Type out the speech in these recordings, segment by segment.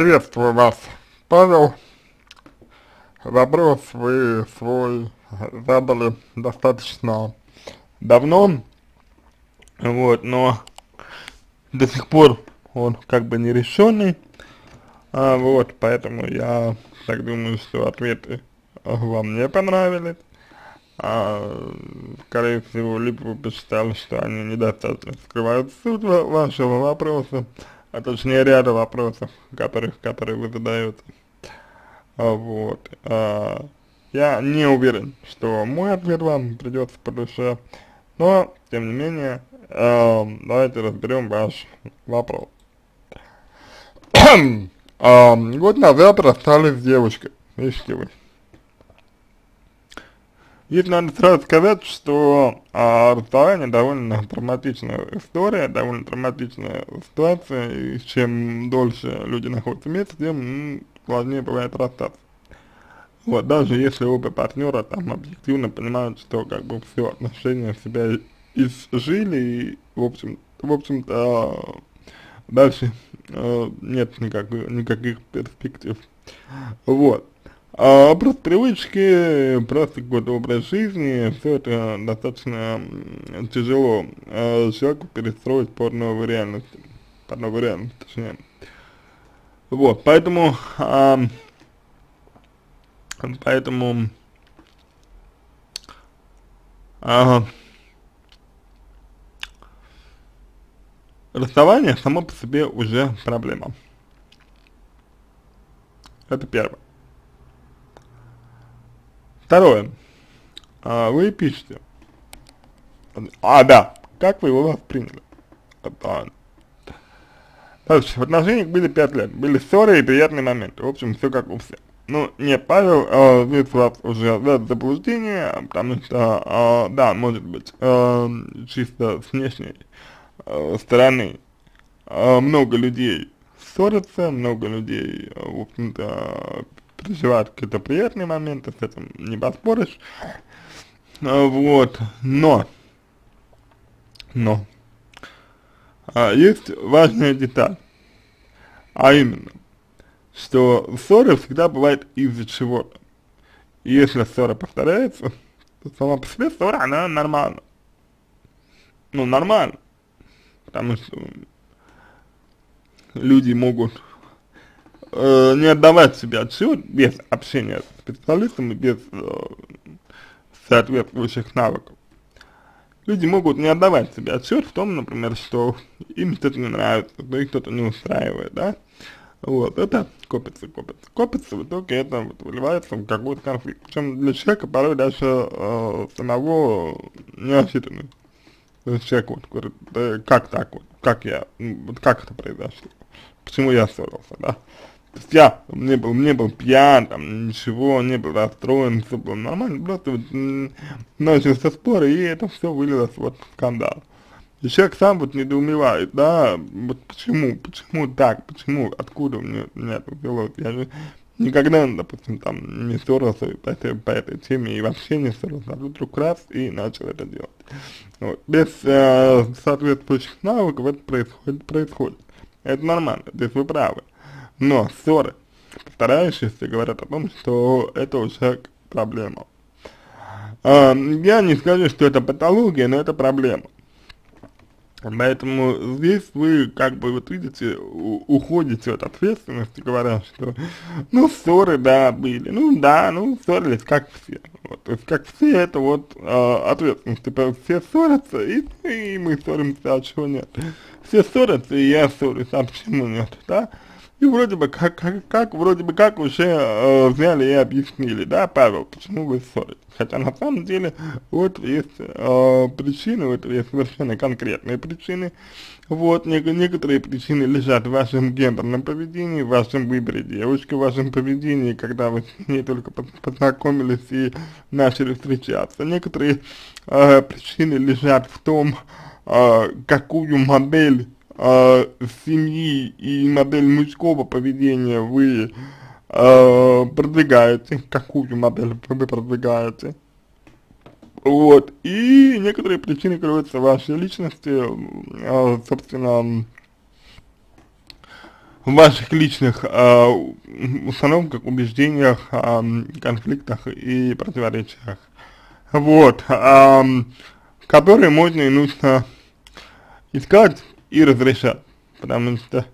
Приветствую вас, Павел. Вопрос вы свой задали достаточно давно, вот, но до сих пор он как бы не решенный, а, вот, поэтому я так думаю, что ответы вам не понравились, а, скорее всего, либо вы посчитали, что они недостаточно скрывают суть вашего вопроса, а точнее ряда вопросов, которых, которые вы задаете. А, вот. А, я не уверен, что мой ответ вам придется по душе, но, тем не менее, а, давайте разберем ваш вопрос. а, год назад расстались с девушкой, видите вы. Здесь надо сразу сказать, что а, расставание довольно травматичная история, довольно травматичная ситуация, и чем дольше люди находятся вместе, тем сложнее бывает расстаться. Вот, даже если оба партнера там объективно понимают, что как бы все отношения себя изжили, и в общем, в общем-то, дальше э, нет никаких, никаких перспектив. Вот. А просто привычки, просто какой-то образ жизни, все это достаточно тяжело а человеку перестроить под новую реальность, под новую реальность, точнее. Вот, поэтому, а, поэтому, а, расставание само по себе уже проблема. Это первое. Второе. А, вы пишете. А, да. Как вы его восприняли? Это, Дальше. В отношениях были пять лет. Были ссоры и приятные моменты. В общем, все как у всех. Ну, не Павел, а, здесь вас уже в заблуждение, потому что, а, да, может быть, а, чисто с внешней а, стороны а, много людей ссорятся, много людей, в общем-то, переживают какие-то приятные моменты, с этим не поспоришь, а, вот, но, но, а, есть важная деталь, а именно, что ссоры всегда бывают из-за чего-то, если ссора повторяется, то сама по себе ссора, она нормальна, ну, нормально, потому что люди могут э, не отдавать себе отчет без общения с специалистом и без э, соответствующих навыков. Люди могут не отдавать себе отчет в том, например, что им что-то не нравится, что их что-то не устраивает, да, вот, это копится, копится, копится, в итоге это вот выливается в какой-то конфликт. Причем для человека порой даже э, самого неожиданный. То есть человек вот говорит, да как так вот, как я, вот как это произошло, почему я ссорился, да. То есть я не был, не был пьян, там, ничего, не был расстроен, все было нормально, просто вот, начался спор, и это все вылилось вот в скандал. И человек сам вот недоумевает, да, вот почему, почему так, почему, откуда мне, меня это взялось, я же никогда, допустим, там, не ссорился по этой, по этой теме и вообще не ссорился, а вдруг раз и начал это делать. Вот. Без э, соответствующих навыков это происходит, происходит. Это нормально, здесь вы правы. Но ссоры, повторяющиеся, говорят о том, что это уже проблема. А, я не скажу, что это патология, но это проблема. Поэтому здесь вы, как бы, вот видите, уходите от ответственности, говоря, что, ну, ссоры, да, были, ну, да, ну, ссорились, как все. Вот, то есть, как все, это вот э, ответственность, типа, все ссорятся, и, и мы ссоримся, а чего нет. Все ссорятся, и я ссорюсь, а почему нет, да? И вроде бы как, как, как вроде бы как уже э, взяли и объяснили, да, Павел, почему вы ссоритесь. Хотя на самом деле вот есть э, причины, вот есть совершенно конкретные причины. Вот, не, некоторые причины лежат в вашем гендерном поведении, в вашем выборе девушки, в вашем поведении, когда вы с ней только познакомились и начали встречаться. Некоторые э, причины лежат в том, э, какую модель э, семьи и модель мужского поведения вы э, продвигаете, какую модель вы продвигаете. Вот, и некоторые причины кроются в вашей личности, э, собственно, в ваших личных э, установках, убеждениях, э, конфликтах и противоречиях. Вот, э, которые можно и нужно искать и разрешать, потому что,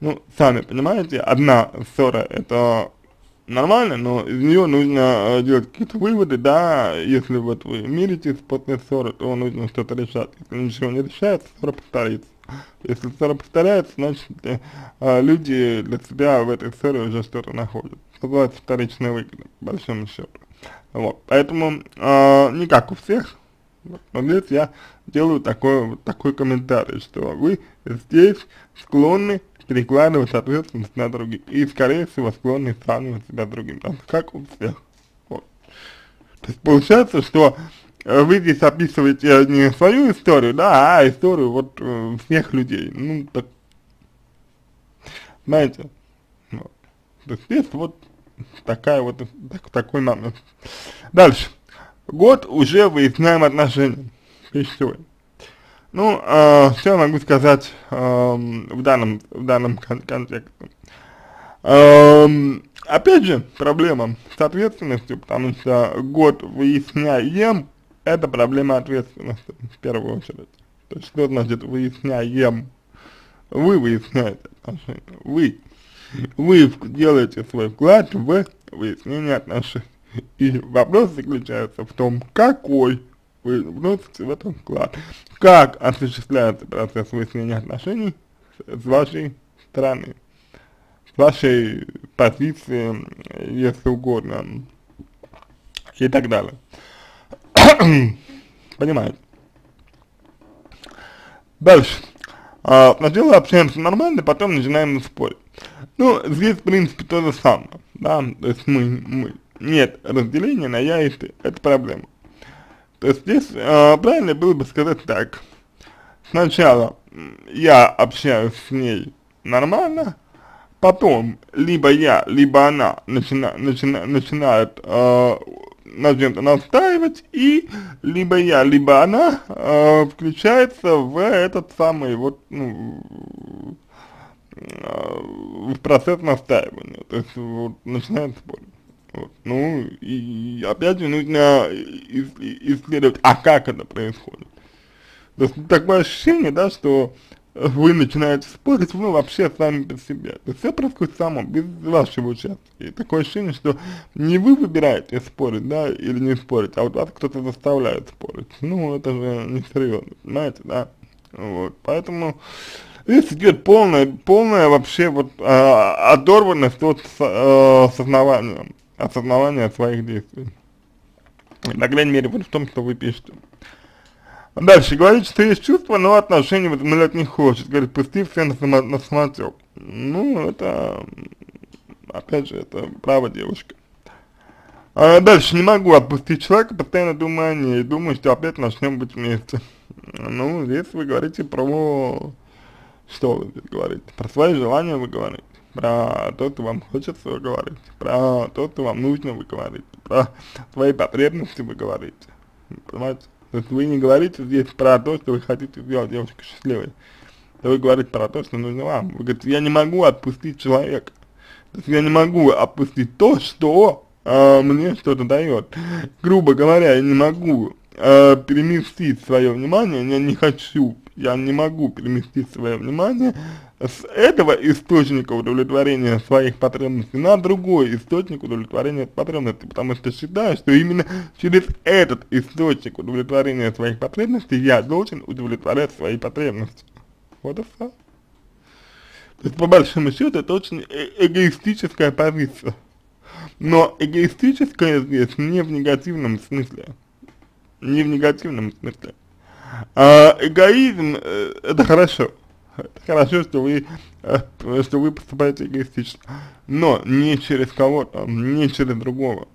ну, сами понимаете, одна ссора это нормально, но из нее нужно делать какие-то выводы, да, если вот вы миритесь после ссоры, то нужно что-то решать, если ничего не решается, ссора повторится. Если ссора повторяется, значит, э, люди для себя в этой ссоре уже что-то находят. Называется вторичная выгода, по большому счету. Вот, поэтому э, не как у всех, но здесь я делаю такой, вот такой комментарий, что вы здесь склонны перекладывать ответственность на других. И, скорее всего, склонны сравнивать себя с другим. Там, как у всех. Вот. То есть получается, что Э, вы здесь описываете не свою историю, да, а историю вот э, всех людей. Ну, так, знаете, вот. То есть здесь вот такая вот, так, такой момент. Дальше. Год уже выясняем отношения. Пищевые. Ну, э, что я могу сказать э, в данном, в данном кон контексте? Э, опять же, проблема с ответственностью, потому что год выясняем, это проблема ответственности, в первую очередь. То есть, что значит выясняем? Вы выясняете отношения, вы. Вы делаете свой вклад в выяснение отношений. И вопрос заключается в том, какой вы вносите в этом вклад. Как осуществляется процесс выяснения отношений с вашей стороны, с вашей позиции, если угодно, и так далее. Понимаете. Дальше. А, сначала общаемся нормально, потом начинаем спорить. Ну, здесь, в принципе, то же самое, да, то есть мы, мы, нет разделения на я и ты, это проблема. То есть здесь а, правильно было бы сказать так, сначала я общаюсь с ней нормально, потом либо я, либо она начина, начина, начинает э, на чем-то настаивать, и либо я, либо она э, включается в этот самый вот, ну, э, в процесс настаивания, то есть вот, начинает спорить. Ну, и опять же нужно исследовать, а как это происходит. То есть такое ощущение, да, что вы начинаете спорить, ну, вообще сами по себе. То есть все происходит само, без вашего участия. И такое ощущение, что не вы выбираете спорить, да, или не спорить, а вот вас кто-то заставляет спорить. Ну, это же несерьезно, понимаете, да. Вот, поэтому здесь идет полная, полная вообще вот а, оторванность от а, осознавания, осознавания своих действий. По крайней мере, вот в том, что вы пишете. Дальше, говорит, что есть чувства, но отношения возобновлять не хочет. Говорит, пусти все на, само, на самотек. Ну, это, опять же, это право девушка. А дальше, не могу отпустить человека, постоянно думаю о ней, думаю, что опять начнем быть вместе. Ну, здесь вы говорите про... Что вы говорите? Про свои желания вы говорите, про то, что вам хочется вы про то, что вам нужно вы про свои потребности вы говорите, понимаете? То есть вы не говорите здесь про то, что вы хотите сделать девушку счастливой. Вы говорите про то, что нужно вам. Вы говорите, я не могу отпустить человека. То есть я не могу отпустить то, что э, мне что-то дает. Грубо говоря, я не могу э, переместить свое внимание, я не хочу, я не могу переместить свое внимание с этого источника удовлетворения своих потребностей на другой источник удовлетворения потребностей, потому что считаю, что именно через этот источник удовлетворения своих потребностей я должен удовлетворять свои потребности. Вот и все. То есть, по большому счету, это очень э эгоистическая позиция. Но эгоистическая здесь не в негативном смысле. Не в негативном смысле. А эгоизм э, это хорошо хорошо, что вы, э, что вы поступаете эгоистично, но не через кого-то, не через другого.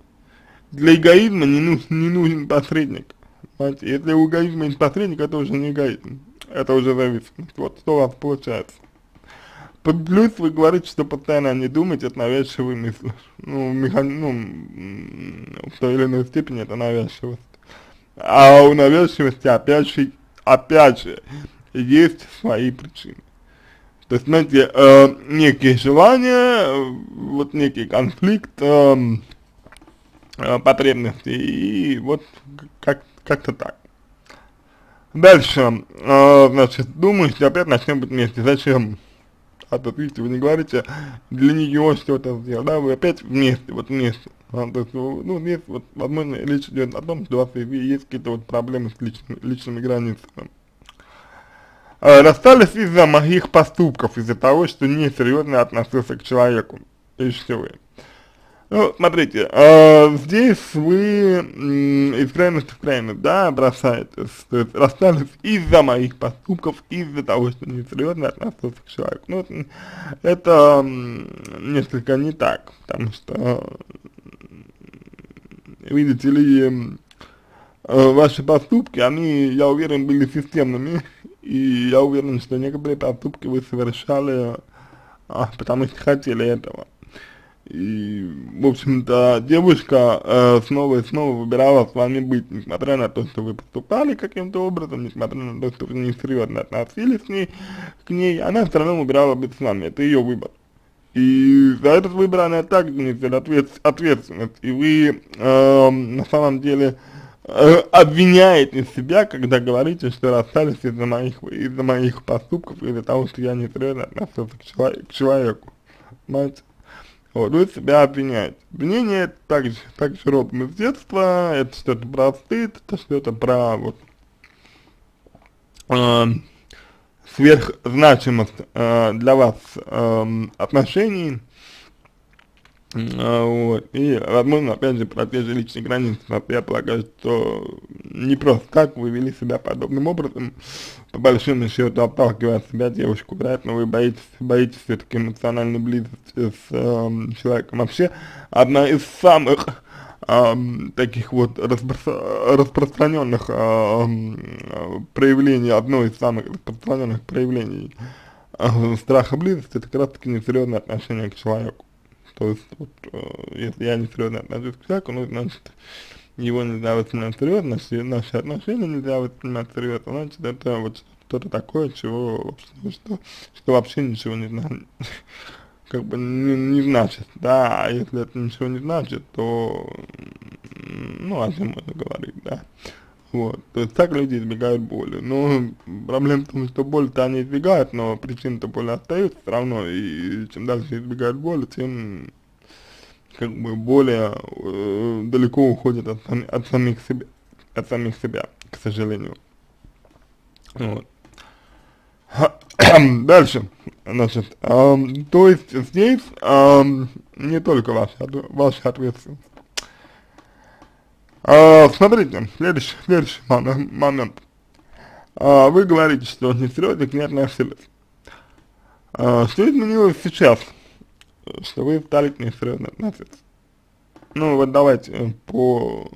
Для эгоизма не, нужен, не нужен посредник. Понимаете? Если у эгоизма есть посредник, это уже не эгоизм, это уже зависимость. Вот что у вас получается. Плюс вы говорите, что постоянно не думаете, это навязчивые мысли. Ну, механ... ну, в той или иной степени это навязчивость. А у навязчивости опять же, опять же, есть свои причины. То есть, знаете, э, некие желания, вот некий конфликт э, э, и вот как, как-то так. Дальше, э, значит, думаете, опять начнем быть вместе. Зачем? А тут, видите, вы не говорите, для нее что-то сделал, да, вы опять вместе, вот вместе. А, то есть, ну, здесь вот, возможно, речь идет о том, что у вас есть какие-то вот проблемы с личными, личными границами. Э, расстались из-за моих поступков, из-за того, что несерьезно относился к человеку. Пишите вы. Ну, смотрите, э, здесь вы из крайности в крайность, да, бросаетесь, то есть расстались из-за моих поступков, из-за того, что несерьезно относился к человеку. Ну, это несколько не так, потому что, видите ли, э, ваши поступки, они, я уверен, были системными, и я уверен, что некоторые поступки вы совершали, а, потому что хотели этого. И, в общем-то, девушка э, снова и снова выбирала с вами быть, несмотря на то, что вы поступали каким-то образом, несмотря на то, что вы несерьезно относились к ней, к ней, она все равно выбирала быть с вами, это ее выбор. И за этот выбор она также несет ответственность, и вы э, на самом деле обвиняете себя, когда говорите, что расстались из-за моих, из-за моих поступков, из-за того, что я не серьезно относился к, человек, к человеку. Понимаете? Вот, вы себя обвиняете. Обвинение это также, также родом из детства, это что-то про стыд, это что-то про вот э, сверхзначимость э, для вас э, отношений, вот, и, возможно, опять же, про те же личные границы, я полагаю, что не просто так вы вели себя подобным образом, по большому счету, отталкивая от себя девушку, вероятно, вы боитесь, боитесь все-таки эмоциональной близости с э, человеком. Вообще, одна из самых э, таких вот распро распространенных э, проявлений, одно из самых распространенных проявлений э, страха близости, это как раз таки несерьезное отношение к человеку. То есть, вот, э, если я не серьезно отношусь к человеку, ну, значит, его нельзя воспринимать серьезно, наши отношения нельзя воспринимать серьезно, значит, это вот что-то такое, чего, что, что вообще ничего не значит, как бы не, не значит, да, а если это ничего не значит, то, ну, о чем можно говорить, да. Вот, то есть так люди избегают боли. Но проблема в том, что боль-то они избегают, но причины-то боли остаются все равно, и чем дальше избегают боли, тем как бы более э, далеко уходит от, сами, от самих себя, от самих себя, к сожалению. Вот. Дальше, значит, эм, то есть здесь эм, не только ваша, ваша ответственность. А, смотрите, следующий, следующий момент. А, вы говорите, что не серьезно к ней относились. А, что изменилось сейчас, что вы стали к ней серьезно относиться? Ну, вот давайте э, по,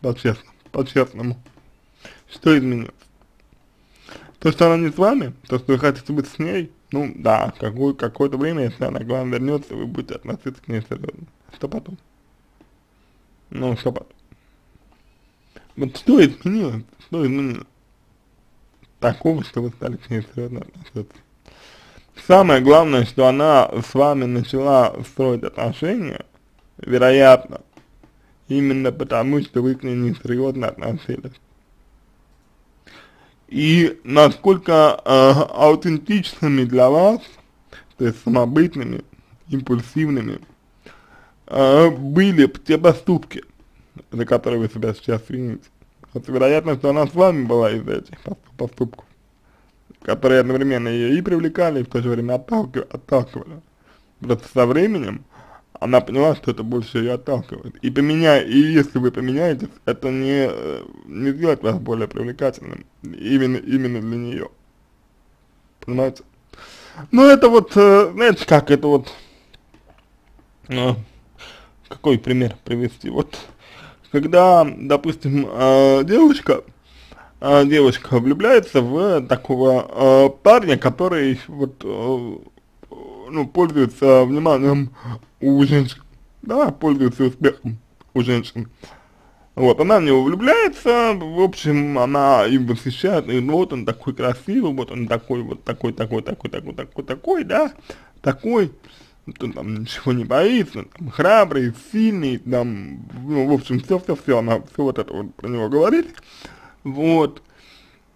по-честному, по-честному. Что изменилось? То, что она не с вами, то, что вы хотите быть с ней, ну, да, какое, какое-то время, если она к вам вернется, вы будете относиться к ней серьезно. Что потом? Ну, что потом? Вот что изменилось? Что изменилось? Такого, что вы стали к ней серьезно относиться. Самое главное, что она с вами начала строить отношения, вероятно, именно потому, что вы к ней несерьезно относились. И насколько э, аутентичными для вас, то есть самобытными, импульсивными, э, были те поступки, за которые вы себя сейчас вините. Вот вероятно, что она с вами была из-за этих поступков, которые одновременно ее и привлекали, и в то же время отталкивали. Просто со временем она поняла, что это больше ее отталкивает. И поменяй, и если вы поменяетесь, это не, не сделает вас более привлекательным, именно, именно для нее. Понимаете? Ну это вот, э, знаете как, это вот, ну, какой пример привести? Вот, когда, допустим, э, девушка, э, влюбляется в такого э, парня, который вот, ну, пользуется вниманием у женщин, да, пользуется успехом у женщин. Вот, она в него влюбляется, в общем, она им восхищает, и вот он такой красивый, вот он такой, вот такой, такой, такой, такой, такой, такой, да, такой, он там ничего не боится, там, храбрый, сильный, там, ну, в общем, все-все-все, она все вот это вот про него говорит, вот,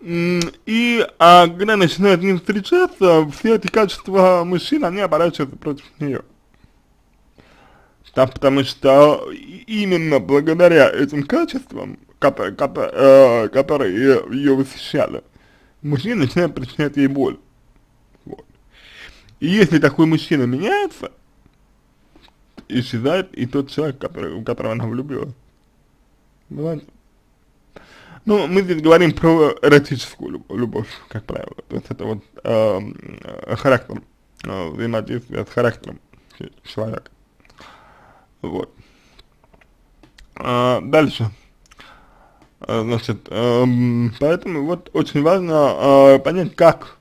и, а когда начинает с ним встречаться, все эти качества мужчин, они оборачиваются против нее. Да, потому что именно благодаря этим качествам, которые, которые, э, которые ее, восхищали, мужчина начинает причинять ей боль. И если такой мужчина меняется, исчезает и тот человек, который, в которого она влюбилась. Ну, мы здесь говорим про эротическую любовь, как правило. То есть это вот э, характер, э, взаимодействие с характером человека. Вот. А, дальше. А, значит, а, поэтому вот очень важно а, понять, как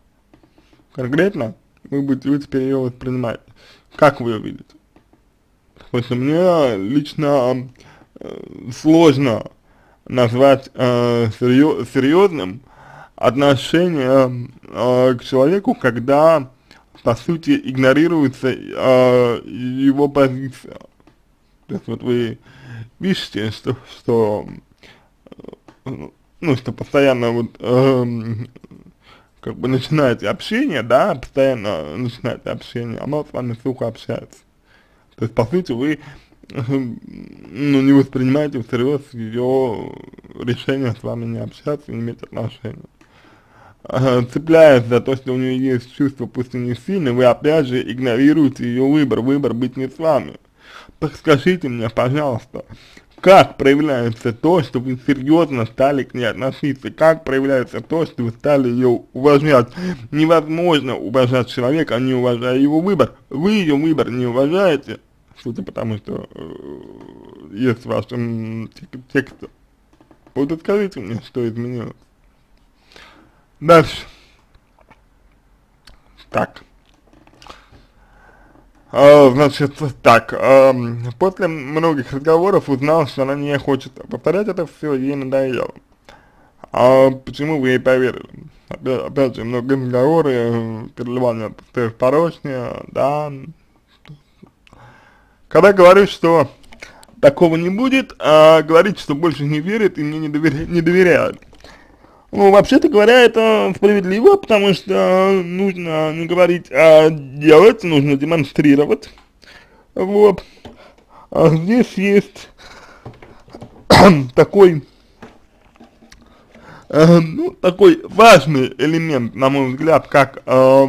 конкретно вы будете вы теперь ее воспринимать. Как вы ее видите. Потому что мне лично э, сложно назвать э, серьез, серьезным отношение э, к человеку, когда по сути игнорируется э, его позиция. То есть вот вы видите, что, что ну, что постоянно вот э, как бы начинаете общение, да, постоянно начинаете общение, оно с вами сухо общается. То есть, по сути, вы ну, не воспринимаете всерьез ее решение с вами не общаться, не иметь отношения. Цепляясь за то, что у нее есть чувство, пусть и не сильное, вы опять же игнорируете ее выбор, выбор быть не с вами. Подскажите мне, пожалуйста, как проявляется то, что вы серьезно стали к ней относиться, как проявляется то, что вы стали ее уважать. Невозможно уважать человека, не уважая его выбор. Вы ее выбор не уважаете, судя по тому, что э, есть в вашем тексте. Вот скажите мне, что изменилось. Дальше. Так. А, значит, так, после многих разговоров узнал, что она не хочет повторять это все, ей надоело. А почему вы ей поверили? Опять, опять же, много разговоры, переливание пустых порочнее, да. Когда говорю, что такого не будет, а говорит, что больше не верит и мне не, доверя не доверяет. Ну, вообще-то говоря, это справедливо, потому что нужно не говорить, а делать, нужно демонстрировать. Вот. А здесь есть такой, э, ну, такой важный элемент, на мой взгляд, как э,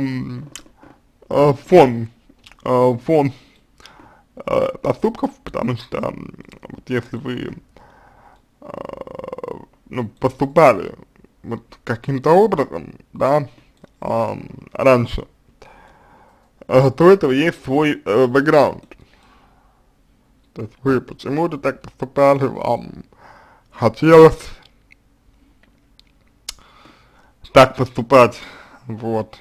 э, фон, э, фон э, поступков, потому что вот если вы э, ну, поступали вот каким-то образом, да, э, раньше, э, то этого есть свой э, бэкграунд. То есть вы почему-то так поступали, вам хотелось так поступать, вот,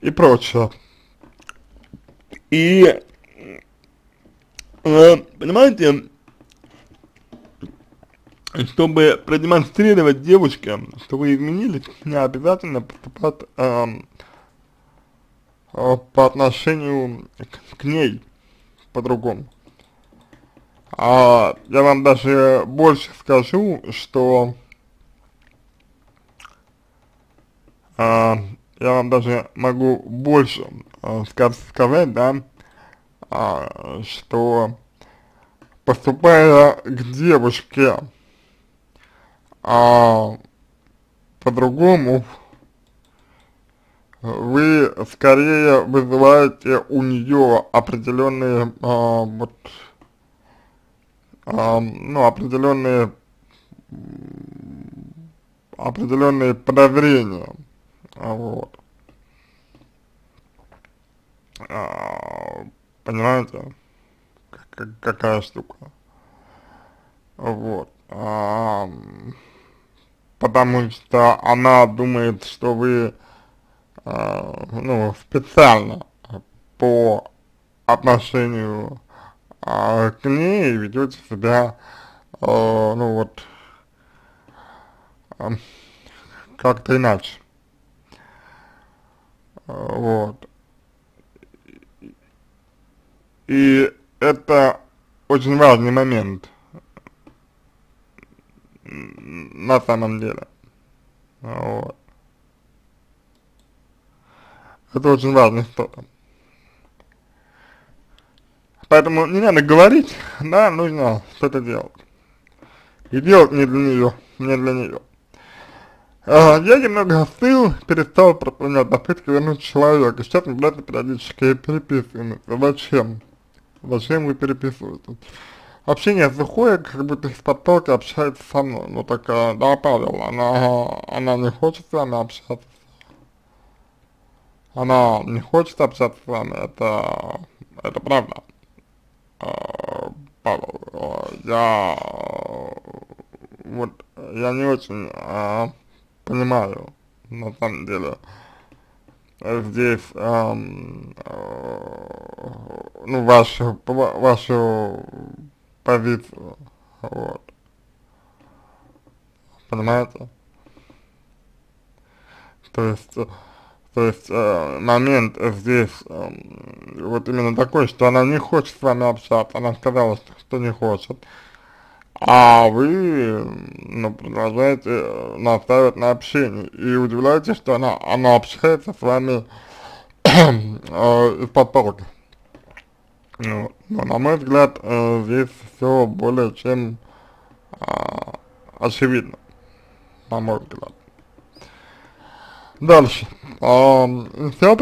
и прочее. И, э, понимаете, чтобы продемонстрировать девушке, что вы изменились, не обязательно поступать э, э, по отношению к, к ней по-другому. А я вам даже больше скажу, что э, я вам даже могу больше э, сказать, да, э, что поступая к девушке, а по-другому вы скорее вызываете у нее определенные а, вот а, ну определенные определенные подозрения. Вот. А, понимаете как, какая штука? Вот. А, потому что она думает, что вы, э, ну, специально по отношению э, к ней ведете себя э, ну вот, э, как-то иначе. Вот. И это очень важный момент на самом деле. Вот. Это очень важная история. Поэтому не надо говорить, да, нужно что-то делать. И делать не для нее, не для нее. А, я немного остыл, перестал прополнять попытки вернуть человека. Сейчас мы, блядь, периодически переписываемся. Зачем? Зачем вы переписываетесь? Общение сухое, как будто из-под толка общается со мной. Ну так, да, Павел, она, она не хочет с вами общаться. Она не хочет общаться с вами, это, это правда. А, Павел, а, я, вот, я не очень а, понимаю, на самом деле, здесь, эм, э, ну, вашу, вашу позицию, вот. Понимаете? То есть, то есть э, момент здесь э, вот именно такой, что она не хочет с вами общаться, она сказала, что, что не хочет, а вы, ну, продолжаете э, настаивать на общении, и удивляетесь, что она, она общается с вами э, из-под палки. Ну, но, на мой взгляд, э, здесь все более чем э, очевидно, на мой взгляд. Дальше. Э,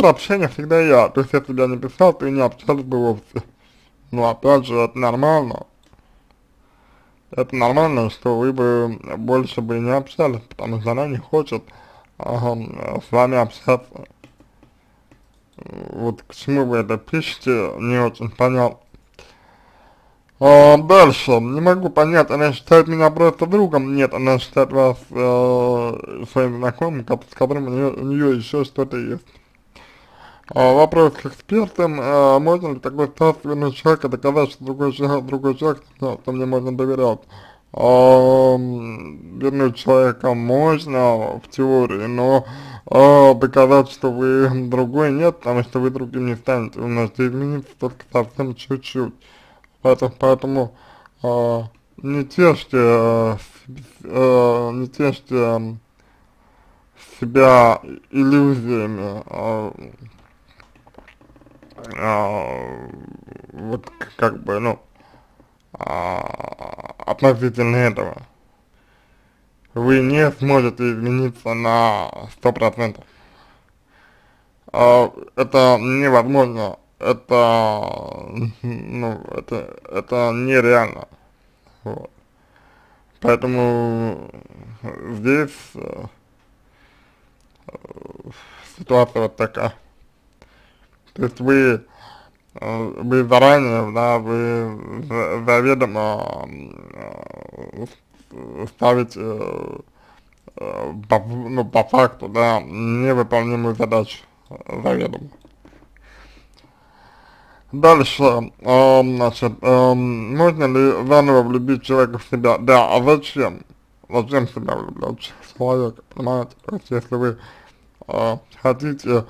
общения всегда я, то есть если бы я не писал, и не общался бы вовсе. Но опять же, это нормально, это нормально, что вы бы больше бы не общались, потому что она не хочет э, с вами общаться. Вот к чему вы это пишете, не очень понятно. А, дальше, не могу понять, она считает меня просто другом, нет, она считает вас э, своим знакомым, с которым у нее, у нее еще что-то есть. А, вопрос к экспертам, а, можно ли такой статус вернуть человека, доказать, что другой человек, другой человек, что мне можно доверять? А, вернуть человека можно в теории, но а, доказать, что вы другой нет, потому что вы другим не станете, вы можете измениться только совсем чуть-чуть. Поэтому, поэтому а, не тешьте, а, не тешьте себя иллюзиями, а, а, вот как бы, ну, а, относительно этого. Вы не сможете измениться на сто процентов. А, это невозможно, это, ну, это, это нереально. Вот. Поэтому здесь э, ситуация вот такая. То есть вы, э, вы заранее, да, вы заведомо э, ставите э, по, ну, по факту, да, невыполнимую задачу заведомо. Дальше, э, значит, э, можно ли заново влюбить человека в себя? Да, а зачем? Зачем себя влюблять в человека, понимаете? То есть, если вы э, хотите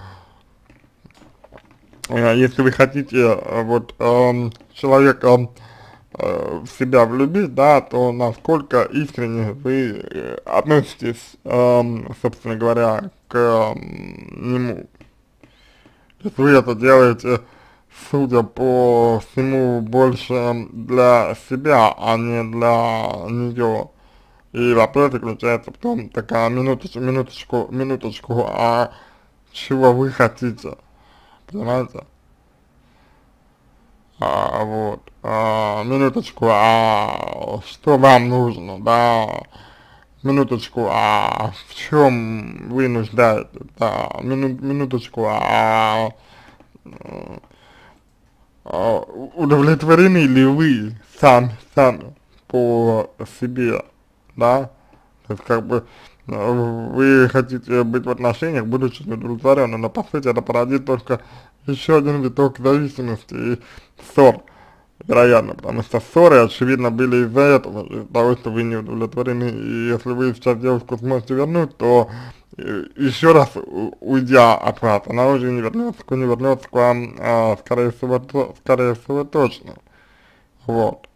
Э, если вы хотите э, вот э, человека э, в себя влюбить, да, то насколько искренне вы э, относитесь, э, собственно говоря, к э, нему. Если вы это делаете, судя по всему, больше для себя, а не для нее. И вопрос заключается в том, такая минуточку, минуточку, минуточку, а чего вы хотите? понимаете? А, вот, а, минуточку, а что вам нужно, да, минуточку, а в чем вы нуждаетесь, да, мину, минуточку, а, а удовлетворены ли вы сами, сами по себе, да, то есть как бы вы хотите быть в отношениях, будучи удовлетворены, но по сути это породит только еще один виток зависимости и ссор. вероятно, потому что ссоры, очевидно, были из-за этого, из-за того, что вы не удовлетворены, и если вы сейчас девушку сможете вернуть, то э, еще раз уйдя от вас, она уже не вернется, не вернется к вам, а, скорее всего, то, скорее всего, точно, вот,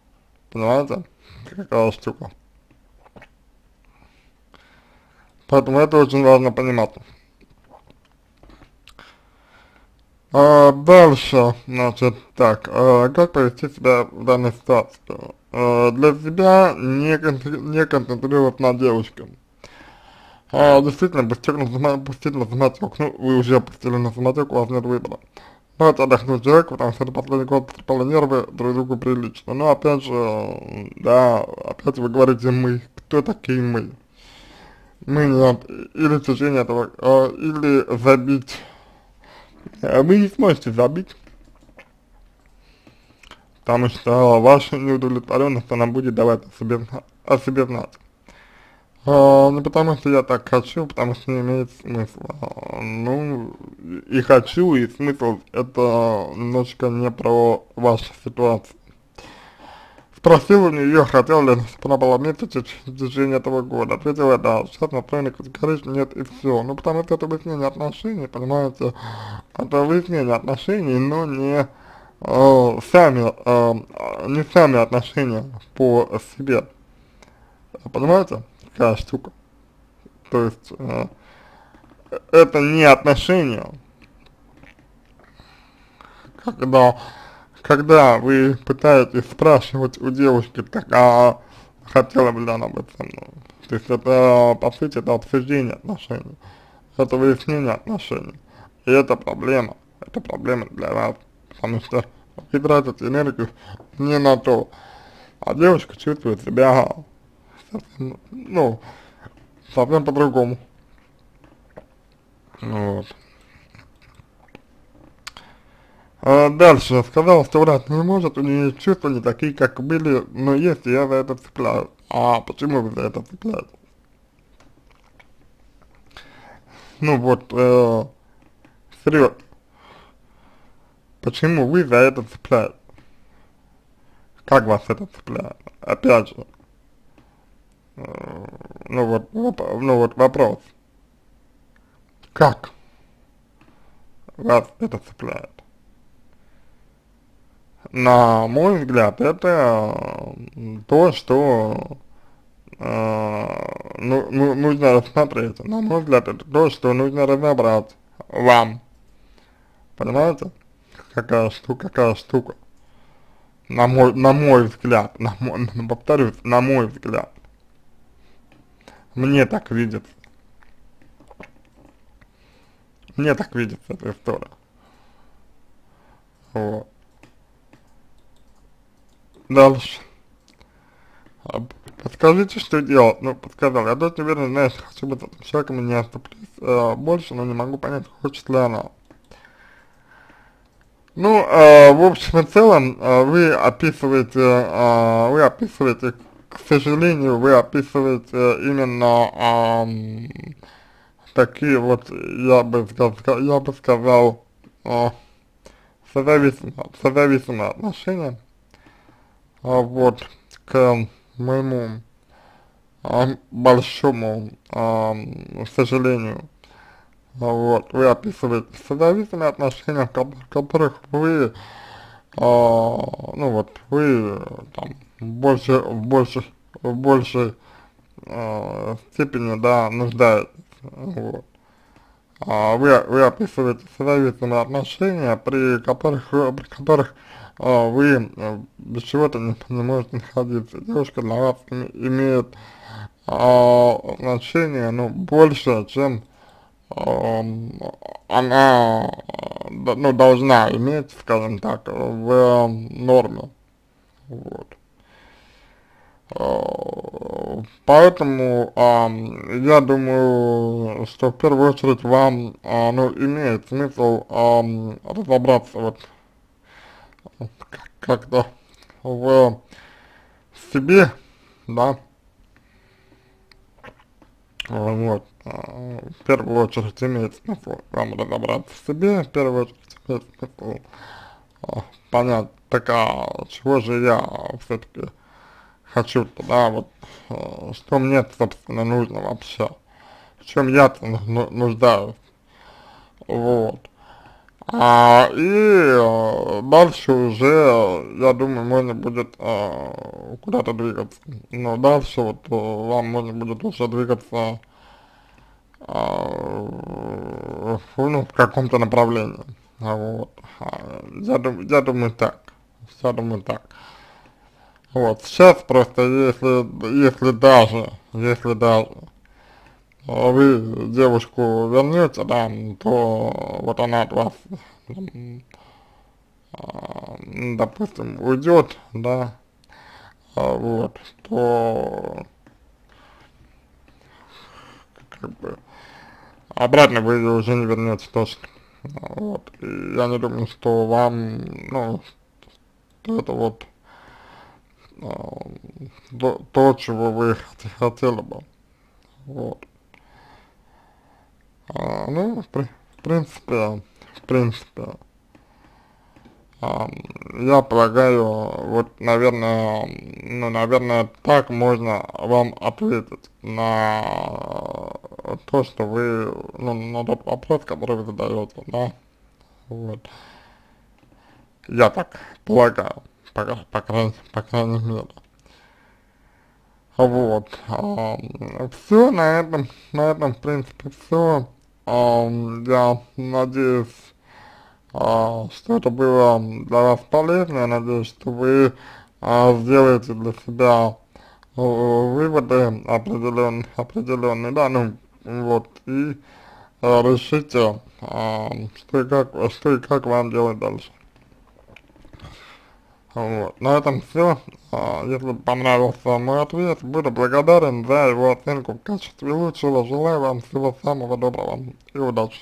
понимаете, какая штука. Поэтому это очень важно понимать. А, дальше, значит, так, а, как повести себя в данной ситуации? А, для себя не, не концентрироваться на девушке. А, действительно, пустить на, на самотек, ну, вы уже пустили на самотек, у вас нет выбора. Давайте отдохнуть человеку, потому что это последний год потрепало нервы друг другу прилично. Но опять же, да, опять вы говорите мы, кто такие мы? Мы нет, или в течение этого, или забить вы не сможете забить, потому что ваша неудовлетворенность, она будет давать о себе, о себе знать. А, не потому что я так хочу, потому что не имеет смысла. Ну, и хочу, и смысл это немножко не про вашу ситуацию спросил у нее, хотел ли, вместе в течение этого года. Ответила, да, сейчас настроение категорично нет и все. Ну, потому что это выяснение отношений, понимаете, это выяснение отношений, но не э, сами, э, не сами отношения по себе. Понимаете, какая штука? То есть, э, это не отношения, когда когда вы пытаетесь спрашивать у девушки, так, а хотела бы она быть со мной? То есть это, по сути, это обсуждение отношений, это выяснение отношений. И это проблема, это проблема для вас, потому что вы тратите энергию не на то, а девушка чувствует себя ну, совсем по-другому. Вот. А дальше, сказал, что врать не может, у нее чувства не такие, как были, но есть, я за это цепляю. А почему вы за это цепляете? Ну вот, э, серьезно. Почему вы за это цепляете? Как вас это цепляет? Опять же. Э, ну вот, ну вот вопрос. Как вас это цепляет? На мой взгляд, это то, что э, ну, ну, нужно рассмотреть. На мой взгляд, это то, что нужно разобрать вам. Понимаете? Какая штука, какая штука. На мой, на мой взгляд, на мой, повторюсь, на мой взгляд. Мне так видится. Мне так видится эта история. Вот. Дальше. Подскажите, что делать? Ну, подсказал. Я точно уверен, знаешь, хочу быть этим человеком и не оступлюсь э, больше, но не могу понять, хочет ли она. Ну, э, в общем и целом, э, вы описываете, э, вы описываете, к сожалению, вы описываете именно э, такие вот, я бы сказал, я бы сказал, э, созависимые, созависимые отношения а, вот, к моему а, большому а, сожалению, а, вот, вы описываете созависимые отношения, в которых вы, а, ну вот, вы там больше, больше, в большей а, степени, да, нуждаетесь, вот. А, вы, вы описываете созависимые отношения, при которых, при которых а, вы э, без чего-то не, не можете находиться. Девушка для вас имеет а, значение, ну, больше, чем а, она, ну, должна иметь, скажем так, в норме. Вот. А, поэтому а, я думаю, что в первую очередь вам а, ну, имеет смысл а, разобраться вот как-то в себе, да, вот, а, в первую очередь имеет смысл вам разобраться в себе, в первую очередь имеет смысл а, понять, так а чего же я все-таки хочу да, вот, э, что мне, собственно, нужно вообще, в чем я-то ну, нуждаюсь, вот. А, и э, дальше уже, я думаю, можно будет э, куда-то двигаться. Но дальше вот э, вам можно будет уже двигаться э, ну, в каком-то направлении. Вот. А, я, дум, я думаю так. Я думаю так. Вот. Сейчас просто если, если даже, если даже вы девушку вернете, да, то вот она от вас, а, допустим, уйдет, да, а, вот, то как бы обратно вы ее уже не вернете точно. Вот. И я не думаю, что вам, ну, это вот то, то, чего вы хотели бы. Вот. А, ну, в, в принципе, в принципе, а, я полагаю, вот, наверное, ну, наверное, так можно вам ответить на то, что вы, ну, на тот вопрос, который вы задаете, да, вот. Я так полагаю, по, по, крайней, по крайней мере. Вот. А, все на этом, на этом, в принципе, все. Я надеюсь, а, что это было для вас полезно, я надеюсь, что вы а, сделаете для себя э, выводы определенные, определенные, да, ну, вот, и а, решите, а, что и как, что и как вам делать дальше. Вот. На этом все. А, если понравился мой ответ, буду благодарен за его оценку в качестве лучшего. Желаю вам всего самого доброго и удачи.